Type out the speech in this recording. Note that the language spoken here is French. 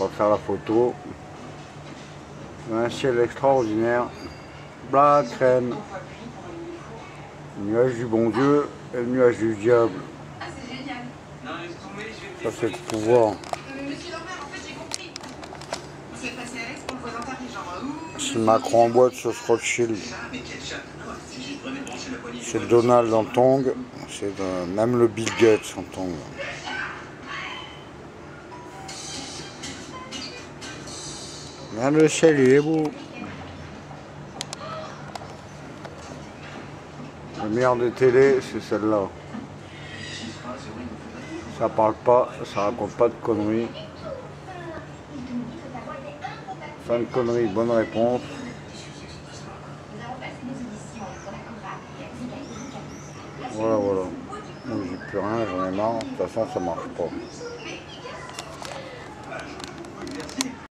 pas faire la photo. Un ciel extraordinaire. Bla crème. Nuage du bon Dieu et le nuage du diable. Ça c'est le pouvoir. C'est Macron en boîte sur Rothschild. C'est Donald en tong. C'est même le Bill Gates en tong. Regarde le ciel, il est beau. La meilleure des télés, c'est celle-là. Ça parle pas, ça raconte pas de conneries. Fin de conneries, bonne réponse. Voilà, voilà. J'ai plus rien, j'en ai marre. De toute façon, ça marche pas.